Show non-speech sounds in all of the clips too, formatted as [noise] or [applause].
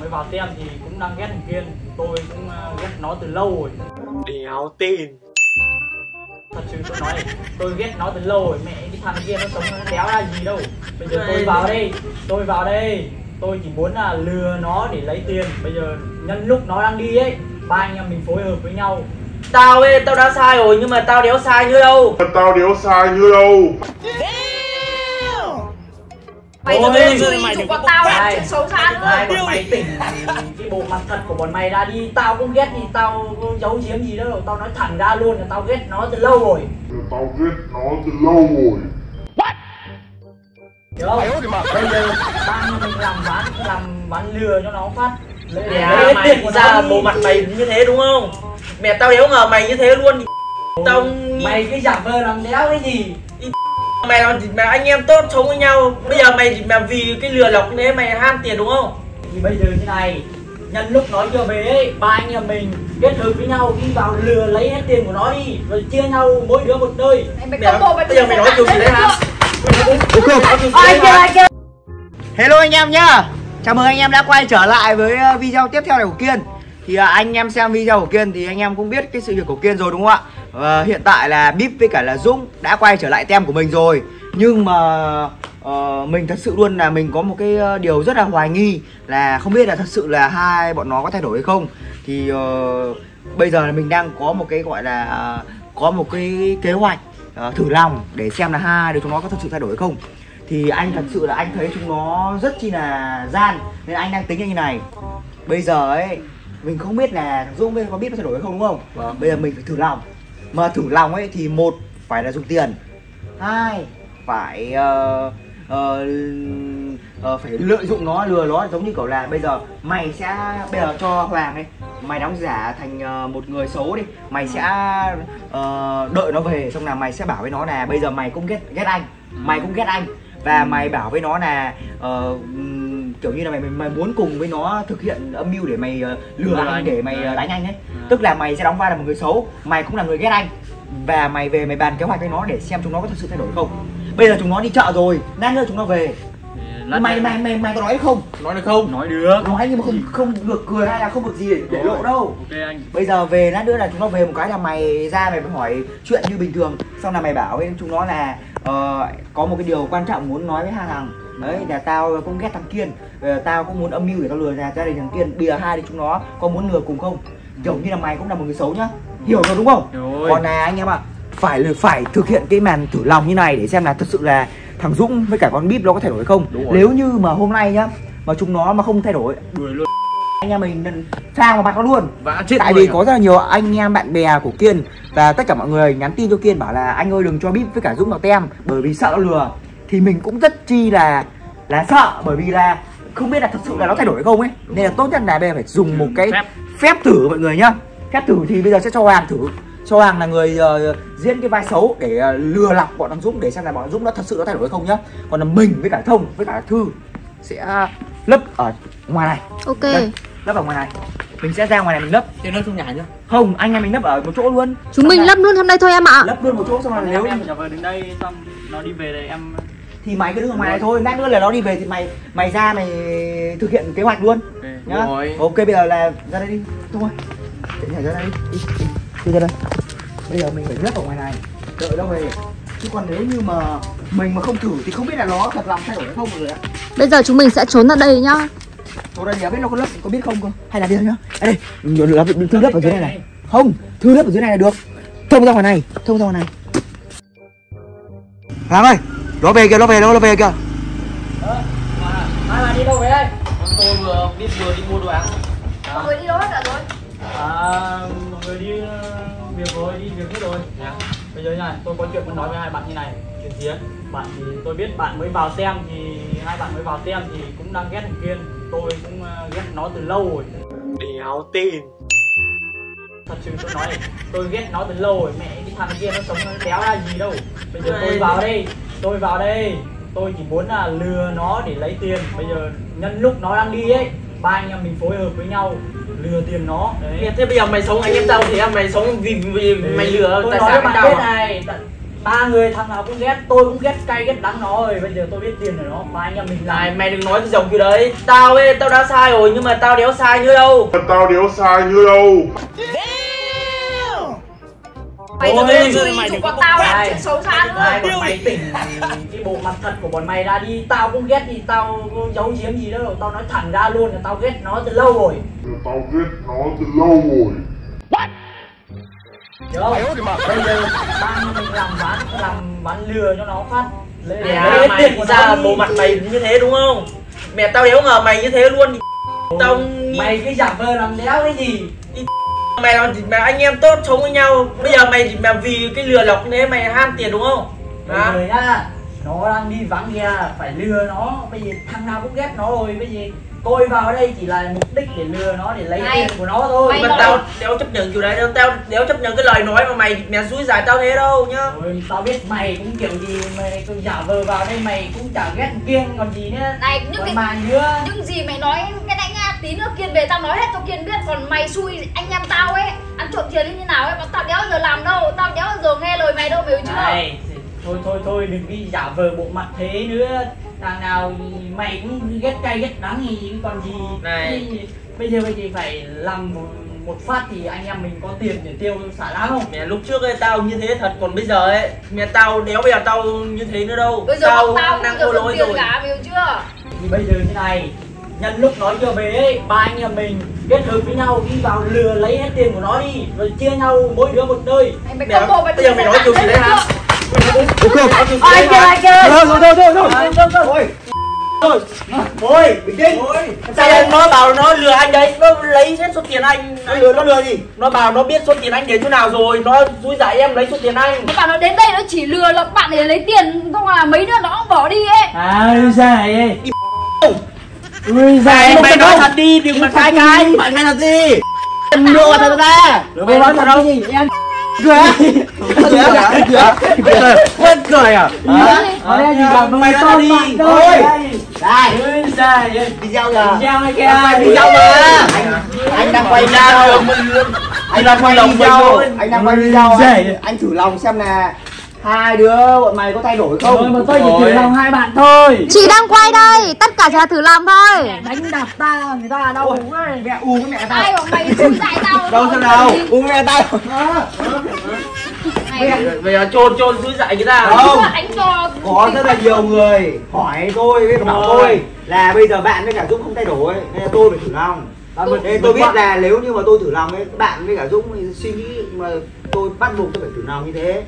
mới vào tem thì cũng đang ghét thằng Kiên. Tôi cũng ờ, ghét nó từ lâu rồi. Đéo tin. Thật sự tôi nói tôi ghét nó từ lâu rồi. Mẹ cái thằng kia nó sống nó đéo ra gì đâu. Bây giờ tôi vào đây Tôi vào đây. Tôi chỉ muốn là lừa nó để lấy tiền. Bây giờ nhân lúc nó đang đi ấy Ba anh em mình phối hợp với nhau. Tao ấy, tao đã sai rồi nhưng mà tao đéo sai như đâu? Tao đéo sai như đâu Mày Ôi, đừng có tao làm Này, chuyện xấu xa nữa. Hai bọn mày tỉnh cái bộ mặt thật của bọn mày ra đi. Tao cũng ghét thì tao giấu giếm gì đâu. Tao nói thẳng ra luôn là tao ghét nó từ lâu rồi. Tao ghét nó từ lâu rồi. Hiểu không? Bây giờ mình làm ván làm ván lừa cho nó phát. Lấy mày ra bộ mặt mày như thế đúng không? Mẹ tao đéo ngờ mày như thế luôn. Tao nghĩ mày cứ giả vờ làm đéo cái gì mày làm gì? Mà anh em tốt sống với nhau. Bây giờ mày mà vì cái lừa lọc thế mày ham tiền đúng không? thì bây giờ như này nhân lúc nó chưa về ấy ba anh em mình kết hợp với nhau đi vào lừa lấy hết tiền của nó đi rồi chia nhau mỗi đứa một nơi. Mày mày bộ bây giờ mày nói kiểu gì đấy hả? Hello anh em nhá. Chào mừng anh em đã quay trở lại với ờ, video tiếp theo này của Kiên. Thì ờ, anh em xem video của Kiên thì anh em cũng biết cái sự việc của Kiên rồi đúng không ạ và Hiện tại là Bíp với cả là Dũng đã quay trở lại tem của mình rồi. Nhưng mà uh, mình thật sự luôn là mình có một cái ờ, điều rất là hoài nghi Là không biết là thật sự là hai bọn nó có thay đổi hay không. Thì uh, bây giờ là mình đang có một cái gọi là uh, Có một cái kế hoạch uh, thử lòng để xem là hai đứa chúng nó có thật sự thay đổi hay không. Thì anh thật sự là anh thấy chúng nó rất chi là gian nên anh đang tính như này. Bây giờ ấy mình không biết là thằng Dũng bây giờ có biết nó thay đổi hay không đúng không? Vâng. bây giờ mình phải thử lòng mà thử lòng ấy thì một phải là dùng tiền. Hai phải ờ, ờ, ờ, phải lợi dụng nó lừa nó giống như kiểu là bây giờ mày sẽ bây giờ cho Hoàng ấy mày đóng giả thành ờ, một người xấu đi mày sẽ ờ, đợi nó về xong là mày sẽ bảo với nó là bây giờ mày cũng ghét ghét anh mày cũng ghét anh. Và mày bảo với nó là ừm, kiểu như là mày, mày mày muốn cùng với nó thực hiện âm mưu để mày ờ, lừa anh, anh. để mày Đấy. đánh anh ấy. À. tức là mày sẽ đóng vai là một người xấu mày cũng là người ghét anh. Và mày về mày bàn kế hoạch với nó để xem chúng nó có thật sự thay đổi không. Bây giờ chúng nó đi chợ rồi lát nữa chúng nó về. Lát mày mày mày mày có nói không? Nói được không? nói được. Nói nhưng mà không không được cười hay là không được gì để, để lộ đâu. Ok anh. Bây giờ về lát nữa là chúng nó về một cái là mày ra mày phải hỏi chuyện như bình thường. Xong là mày bảo với chúng nó là ờ, có một cái điều quan trọng muốn nói với hai thằng đấy là tao cũng ghét thằng kiên. Ờ, tao cũng muốn âm mưu để tao lừa nhà gia đình thằng kiên. Bây giờ hai đứa chúng nó có muốn lừa cùng không? Kiểu như là mày cũng là một người xấu nhá. Hiểu rồi đúng không? Rồi. Còn là anh em ạ phải phải thực hiện cái màn thử lòng như này để xem là thật sự là thằng Dũng với cả con Bíp nó có thay đổi không? Đúng rồi. nếu như mà hôm nay nhá mà chúng nó mà không thay đổi đuổi luôn. anh em mình phang vào mặt nó luôn. Vã chết tại vì à? có rất là nhiều anh em bạn bè của Kiên và tất cả mọi người nhắn tin cho Kiên bảo là anh ơi đừng cho Bíp với cả Dũng vào tem bởi vì sợ nó lừa thì mình cũng rất chi là là sợ. Bởi vì là không biết là thật sự là nó thay đổi hay không ấy. Nên là tốt nhất là bây giờ phải dùng một cái Phép. phép thử mọi người nhá. Phép thử thì bây giờ sẽ cho Hoàng thử. Cho Hoàng là người ờ, diễn cái vai xấu để ờ, lừa lọc bọn thằng Dũng để xem là bọn thằng Dũng nó thật sự nó thay đổi hay không nhá. Còn là mình với cả Thông với cả Thư sẽ lấp ở ngoài này. Ok. Đây, lấp ở ngoài này. Mình sẽ ra ngoài này mình lấp. Thế nó trong nhà nhá. Không anh em mình lấp ở một chỗ luôn. Chúng Xong mình lấp luôn hôm nay thôi em ạ. lấp luôn một chỗ xong là nếu nếu em trở về đến đây xong nó đi về đây em thì mày cứ đứng ở ngoài này thôi. Lát nữa là nó đi về thì mày mày ra mày thực hiện kế hoạch luôn. Ok nhá. Rồi. ok bây giờ là ra đây đi. Thôi để nhảy ra đây đi. Đi, đi, đi ra đây. Bây giờ mình phải lấp ở ngoài này. Đợi nó về. Chứ còn nếu như mà mình mà không thử thì không biết là nó thật lòng thay đổi hay không mọi người ạ. Bây giờ chúng mình sẽ trốn ở đây nhá. Thôi đây nhà biết nó có lấp có biết không cơ? Hay là bây giờ nhá. Đây. Đây lấp thư lấp ở dưới này. này. Không thư lấp ở dưới này là được. Thông ra ngoài này. Thông ra ngoài này. Hoàng ơi nó về kìa nó về nó nó về kìa. Ờ, mà hai bạn đi đâu về đây Tôi vừa biết vừa đi mua đồ ăn. Mọi người đi đâu hết rồi? À mọi người đi ờ, việc rồi đi việc hết rồi. Dạ. bây giờ nha tôi có chuyện muốn nói với hai bạn như này. Chuyện gì ấy? Bạn thì tôi biết bạn mới vào tem thì hai bạn mới vào tem thì cũng đang ghét thằng kiên. Tôi cũng ờ, ghét nó từ lâu rồi. Đéo tin thật sự tôi nói tôi ghét nó từ lâu rồi mẹ cái thằng kia nó sống nó đéo ra gì đâu. Bây giờ tôi vào đây tôi vào đây tôi chỉ muốn là lừa nó để lấy tiền. Bây giờ nhân lúc nó đang đi ấy ba anh em mình phối hợp với nhau lừa tiền nó. Đấy. Thế bây giờ mày sống anh em tao thì em mày sống vì, vì mày lừa tôi tài nói sản bạn tao biết à? này ba người thằng nào cũng ghét tôi cũng ghét cay ghét đắng nó rồi bây giờ tôi biết tiền rồi nó ba anh em mình này lại mày đừng nói cái dòng kiểu đấy. Tao ấy tao đã sai rồi nhưng mà tao đéo sai như đâu? Tao đéo sai như đâu Mày Ôi, đừng ý mày chụp đừng có tao chuyện xấu xa nữa. bọn mày tỉnh cái bộ mặt thật của bọn mày ra đi tao cũng ghét thì tao giấu giếm gì đâu. Tao nói thẳng ra luôn là tao ghét nó từ lâu rồi. Tao ghét nó từ lâu rồi. Hiểu không? Bây giờ em mình làm bán làm bán lừa cho nó phát. Mẹ hết mày thì ra bộ mặt mày như thế đúng không? Mẹ tao đéo ngờ mày như thế luôn. Tao mày cái giả vờ làm đéo cái gì mày là mày anh em tốt sống với nhau. Bây giờ mày mày vì cái lừa lọc thế mày ham tiền đúng không? Nhá nó đang đi vắng kìa phải lừa nó. Bây giờ thằng nào cũng ghét nó rồi. Bây giờ tôi vào đây chỉ là mục đích để lừa nó để lấy tiền của nó thôi. mày mà nói- tao đéo chấp nhận kiểu đấy đâu. Tao đéo chấp nhận cái lời nói mà mày mẹ dúi giải tao thế đâu nhá. Rồi tao biết mày cũng kiểu gì mày cứ giả vờ vào đây mày cũng chả ghét kiêng còn gì nữa. Này những còn cái mày nữa. những gì mày nói cái tí nữa kiên về tao nói hết cho kiên biết còn mày xui anh em tao ấy ăn trộm tiền như nào ấy còn tao đéo giờ làm đâu tao đéo giờ nghe lời mày đâu mày hiểu chưa? Này thôi thôi thôi đừng đi giả vờ bộ mặt thế nữa. Thằng nào mày cũng ghét cay ghét đắng thì còn gì. Này. Bây giờ bây giờ phải làm một, một phát thì anh em mình có tiền để tiêu xả láng không? Mẹ lúc trước ấy tao như thế thật còn bây giờ ấy mẹ tao đéo bây giờ tao như thế nữa đâu. Bây giờ tao tao đang vô lỗi rồi. cả chưa? Thì bây giờ như này nhân lúc nói chưa về ấy ba anh em mình kết hợp với nhau đi vào lừa lấy hết tiền của nó đi rồi chia nhau mỗi đứa một nơi. Bây giờ mày nói kiểu gì đấy hả? ok ai kia ai kia thôi thôi thôi thôi thôi thôi. Thôi bình tĩnh. Sao em nó bảo nó lừa anh đấy? Nó lấy hết số tiền anh. Nó lừa nó lừa gì? Nó bảo nó biết số tiền anh để chỗ nào rồi. Nó dúi dạy em lấy số tiền anh. Nó bảo nó đến đây nó chỉ lừa lọc bạn để lấy tiền không là mấy đứa nó cũng bỏ đi ấy. À dài ấy [laughs] ui mày một mày nói thật đi đừng mà khai [laughs] cái. Bạn nghe là gì? Em lừa thật ra. Mày nói thật đâu gì? Em cười á cười á cười á quên cười à? Ở đây gì bảo mày nói đi. thôi đây Đang quay kìa. Video mà. Anh đang quay video. Anh đang quay lòng anh đang quay video. Anh, anh thử lòng xem là hai đứa bọn mày có thay đổi không? Thôi mà tôi chỉ thử lòng hai bạn thôi. Chị đang quay đây Tất cả chỉ là thử làm thôi. Đánh đạp ta người ta đau Ôi, mẹ u cái mẹ tao ai bảo mày xui dại tao đâu xem nào? U mẹ tao. Mày bây giờ chôn chôn dúi dạy người ta Không. có rất là nhiều người hỏi tôi với cả bảo tôi là bây giờ bạn với cả Dũng không thay đổi nên là tôi phải thử lòng. Nên tôi biết là nếu như mà tôi thử lòng ấy bạn với cả Dũng thì suy nghĩ mà tôi bắt buộc tôi phải thử lòng như thế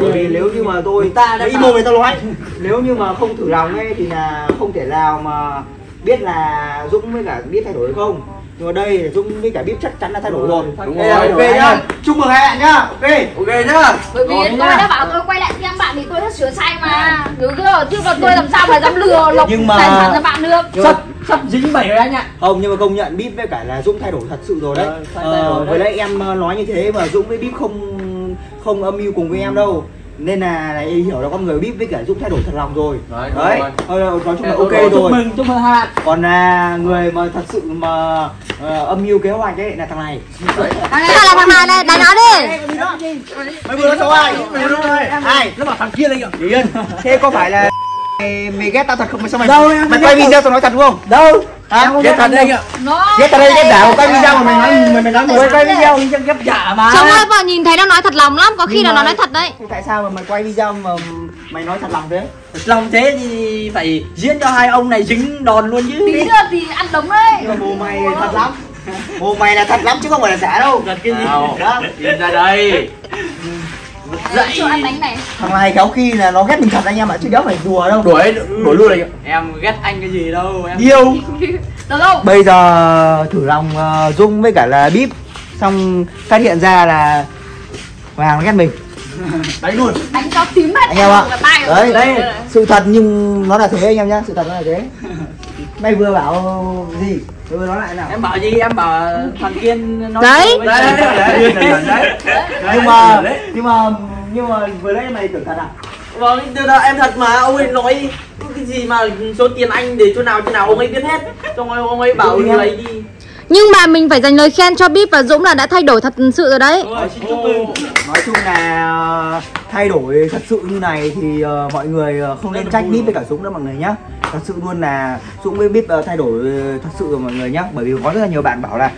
bởi vì nếu như mà tôi ta đã mồm người ta nói. Nếu như mà không thử lòng ấy thì là không thể nào mà biết là Dũng với cả biết thay đổi hay không. Nhưng mà đây Dũng với cả biết chắc chắn là thay đổi rồi. Đúng rồi. ok nhá. chúc mừng hai bạn nhá. Ok. Ok nhá. Bởi vì Rồi tôi đã bảo tôi quay lại xem bạn thì tôi đã sửa sai mà. Đúng chưa? Chứ còn tôi làm sao mà dám lừa lọc Nhưng mà- tài sản cho bạn được? Sắp sắp dính bảy rồi anh ạ không nhưng mà công nhận bíp với cả là Dũng thay đổi thật sự rồi đấy. Ờ, ờ, đấy. với lại em ờ, nói như thế mà Dũng với bíp không không âm mưu cùng với em đâu. Nên là, em hiểu là con người bíp với cả Dũng thay đổi thật lòng rồi. Đấy, đấy rồi. thôi nói chung là ok chúc rồi. mừng chúc mừng bạn. Còn là người mà thật sự mà ờ, âm mưu kế hoạch ấy là thằng này. [laughs] Thằng này là thằng này này Đánh nó đi. Mày vừa nói xấu ai mày vừa nói ai nó bảo thằng kia lên kìa. Điên thế có phải là mày, ghét tao thật không? Mày sao mày Đâu, mày quay video tao nói thật đúng không? Đâu ghét thật nó ghét thật đây ghét giả mà quay video mà mày nói mày mày nói mày quay video nhưng ghép giả mà. Chồng ơi vợ nhìn thấy nó nói thật lòng lắm Có khi là nó nói thật đấy. tại sao mà mày quay video mà mày nói thật lòng thế? Lòng thế thì phải diễn cho hai ông này dính đòn luôn chứ. Tí nữa thì ăn đống đấy. Nhưng mà bồ mày thật lắm. Bồ mày là thật lắm chứ không phải là giả đâu. Thật cái gì đó. Nhìn ra đây dậy cho ăn đánh này. Thằng này khéo khi là nó ghét mình thật anh em ạ chứ đéo phải đùa đâu. Đuổi đuổi luôn này em ghét anh cái gì đâu em yêu. [laughs] Được không? Bây giờ thử lòng uh, dung với cả là bíp xong phát hiện ra là hoàng nó ghét mình. [laughs] Đánh luôn. Đánh cho tím hết anh em ạ. đấy đây sự thật nhưng nó là thế anh em nhá sự thật nó là thế. Mày vừa bảo gì? Mày vừa nói lại nào. Em bảo gì? Em bảo thằng kiên nói Đấy. với chị. đấy, đấy, nhưng mà nhưng mà nhưng mà vừa nãy mày tưởng thật à? Vâng từ đó em thật mà. Ông ấy nói cái gì mà số tiền anh để chỗ nào chỗ nào ông ấy biết hết. Xong rồi ông ấy bảo lấy đi. Nhưng mà mình phải dành lời khen cho Bíp và Dũng là đã thay đổi thật sự rồi đấy. Nói chung là thay đổi thật sự như này thì ờ, mọi người ờ, không nên trách Bíp với cả Dũng nữa mọi người nhá. Thật sự luôn là Dũng với Bíp ờ, thay đổi thật sự rồi mọi người nhá. Bởi vì có rất là nhiều bạn bảo là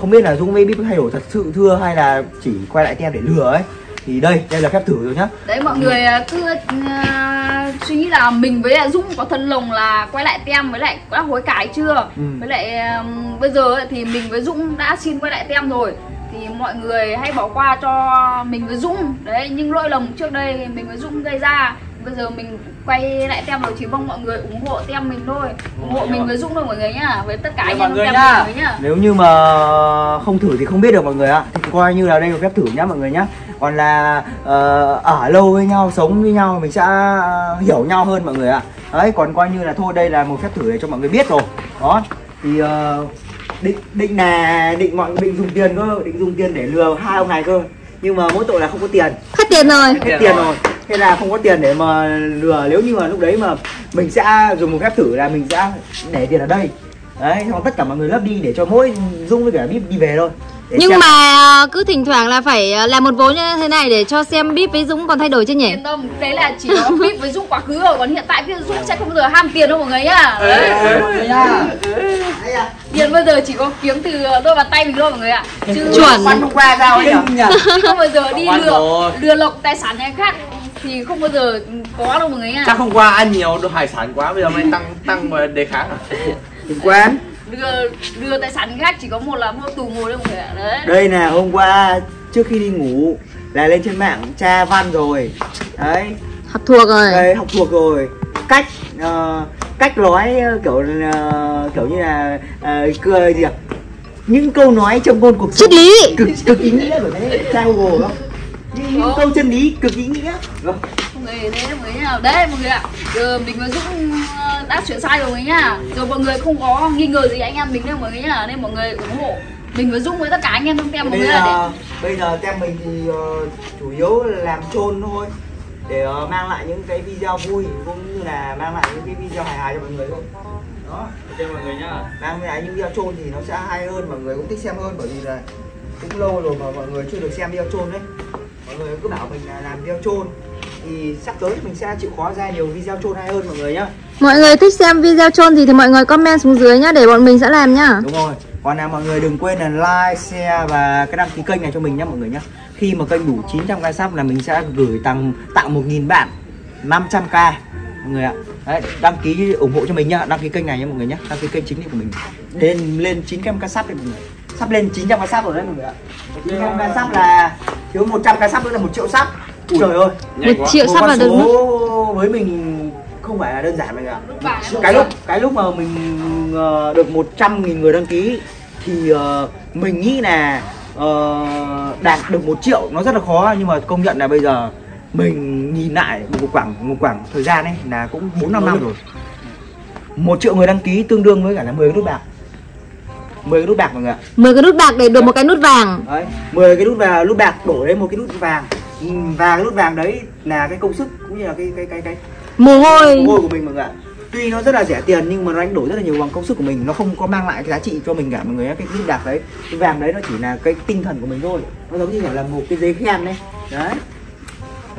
không biết là Dũng với Bíp thay đổi thật sự thưa hay là chỉ quay lại tem để lừa ấy thì đây đây là phép thử rồi nhá. Đấy mọi người à, cứ à, suy nghĩ là mình với lại Dũng có thân lồng là quay lại tem với lại đã hối cải chưa? Ừ. với lại um, bây giờ ấy thì mình với Dũng đã xin quay lại tem rồi. Thì mọi người hãy bỏ qua cho mình với Dũng. Đấy nhưng lỗi lầm trước đây mình với Dũng gây ra. Bây giờ mình quay lại tem rồi chỉ mong mọi người ủng hộ tem mình thôi. Ủng hộ mình với Dũng thôi mọi người nhá. Với tất cả anh mọi em người tem nhá. mình nhá. Nếu như mà không thử thì không biết được mọi người ạ. Thì coi như là đây là phép thử nhá mọi người nhá còn là ờ, ở lâu với nhau sống với nhau mình sẽ ờ, hiểu nhau hơn mọi người ạ. Đấy còn coi như là thôi đây là một phép thử để cho mọi người biết rồi. Đó thì ờ, định định là định mọi định dùng tiền cơ định dùng tiền để lừa hai ông này cơ. Nhưng mà mỗi tội là không có tiền. Hết tiền rồi. Hết tiền rồi. thế là không có tiền để mà lừa. Nếu như mà lúc đấy mà mình sẽ dùng một phép thử là mình sẽ để tiền ở đây. Đấy xong tất cả mọi người lấp đi để cho mỗi dung với cả bíp đi về thôi Để Nhưng xem- mà ờ, cứ thỉnh thoảng là phải ờ, làm một vố như thế này để cho xem Bíp với Dũng còn thay đổi chưa nhỉ? yên tâm đấy là chỉ có [laughs] Bíp với Dũng quá khứ rồi. Còn hiện tại với Dũng sẽ không bao giờ ham tiền đâu mọi người nhá. Tiền bây giờ chỉ có kiếm từ đôi bàn tay mình thôi mọi người ạ. Chứ Chuẩn. hôm qua nhỉ không bao giờ. Đi lừa lừa lọc tài sản nhà khác thì không bao giờ có đâu mọi người nha chắc hôm qua ăn nhiều đồ hải sản quá bây giờ mới tăng tăng mà đề kháng à? Quên đưa đưa tài sản khác chỉ có một là vô tù ngồi đâu mọi người ạ. Đấy. Đây là hôm qua trước khi đi ngủ là lên trên mạng tra văn rồi. Đấy. Học thuộc rồi. Đây học thuộc rồi. Cách ờ, cách nói ờ, kiểu ờ, kiểu như là ờ, cười gì à những câu nói trong ngôn cuộc sống Triết lý. cực cực ý nghĩa của thế tra google không? Những, những câu chân lý cực ý nghĩa. Vâng. mọi người thế mọi người nhá đấy mọi người ạ. Giờ mình với Dũng đã chuyển sai rồi mọi người nhá. Giờ mọi người không có nghi ngờ gì anh em mình đâu mọi người nhá nên mọi người ủng hộ. Mình với Dũng với tất cả anh em trong tem mọi bây người ạ giờ bây giờ tem mình thì ờ, chủ yếu là làm trôn thôi. Để ờ, mang lại những cái video vui cũng như là mang lại những cái video hài hài cho mọi người thôi. Đó ok mọi người nhá. Mang lại những video trôn thì nó sẽ hay hơn mọi người cũng thích xem hơn bởi vì là cũng lâu rồi mà mọi người chưa được xem video trôn đấy. Mọi người cứ bảo mình là làm video trôn thì sắp tới mình sẽ chịu khó ra nhiều video trôn hay hơn mọi người nhá. Mọi người thích xem video trôn gì thì mọi người comment xuống dưới nhá Để bọn mình sẽ làm nhá. Đúng rồi. Còn nào mọi người đừng quên là like share và cái đăng ký kênh này cho mình nhé mọi người nhé khi mà kênh đủ 900 k sub là mình sẽ gửi tặng tặng 1.000 bạn 500k mọi người ạ. Đấy, đăng ký ủng hộ cho mình nhá đăng ký kênh này nhé mọi người nhé đăng ký kênh chính của mình. Lên lên 900 k sub đấy mọi người. Sắp lên 900 k sub rồi đấy mọi người ạ. 900 k sub là thiếu 100 k sub nữa là một triệu Ui, trời ơi. Nhanh Một quá. triệu sắp là được số với mình không phải là đơn giản người ạ cái lúc cái lúc mà mình ờ, được 100 nghìn người đăng ký thì ờ, mình nghĩ là ờ, đạt được một triệu nó rất là khó. Nhưng mà công nhận là bây giờ mình nhìn lại một khoảng một khoảng thời gian ấy là cũng 4 5 năm rồi. Một triệu người đăng ký tương đương với cả là 10 cái nút bạc. 10 cái nút bạc mọi người ạ. 10 cái nút bạc để được một cái nút vàng. Đấy. 10 cái nút vàng nút bạc đổi lấy một cái nút vàng và cái nút vàng đấy là cái công sức cũng như là cái cái cái cái Mồ hôi. Mồ hôi của mình mọi người ạ. Tuy nó rất là rẻ tiền nhưng mà nó đánh đổi rất là nhiều bằng công sức của mình. Nó không có mang lại cái giá trị cho mình cả mọi người cái nút bạc đấy cái vàng đấy nó chỉ là cái tinh thần của mình thôi. Nó giống như kiểu là một cái giấy khen đấy. Đấy.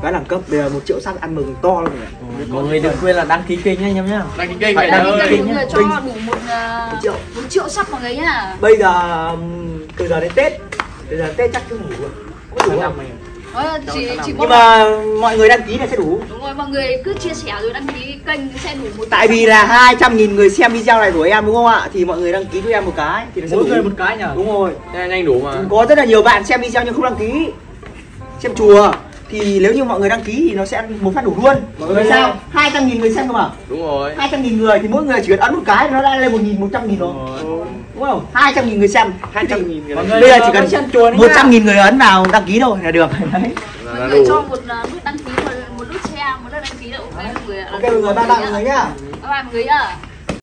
Cái đẳng cấp bây giờ một triệu sắp ăn mừng to luôn rồi mọi người đừng quên là đăng ký kênh nhá anh em nhá đăng ký kênh Phải đăng ký kênh cho nhá. đủ một ờ, một triệu. một triệu sắp mọi người nhá. Bây giờ từ giờ đến tết. Từ giờ đến tết chắc chưa đủ rồi. Có đủ không? Ờ, chỉ chỉ nhưng mà mọi người đăng ký là sẽ đủ. Đúng rồi mọi người cứ chia sẻ rồi đăng ký kênh sẽ đủ một tại vì là 200 nghìn người xem video này của em đúng không ạ? Thì mọi người đăng ký cho em một cái thì nó sẽ mỗi đủ. người một cái nhở đúng rồi. Nhanh nhanh đủ mà. Có rất là nhiều bạn xem video nhưng không đăng ký. Xem chùa. Thì nếu như mọi người đăng ký thì nó sẽ một phát đủ luôn. Mọi người sao? 200 nghìn người xem cơ mà. Đúng rồi. 200 nghìn người thì mỗi người chỉ cần ấn một cái nó đã lên một nghìn một trăm nghìn rồi đúng không? 200 nghìn người xem. 200 nghìn người bây giờ chỉ cần xem chùa nữa 100 nhá. nghìn người ấn vào đăng ký thôi là được. [laughs] Đấy. Mọi người cho một ờ, nút đăng ký một, một nút share một nút đăng ký là ok. Mọi người ạ. Ok mọi người bye bye mọi người nhá. Bye bye mọi người nhá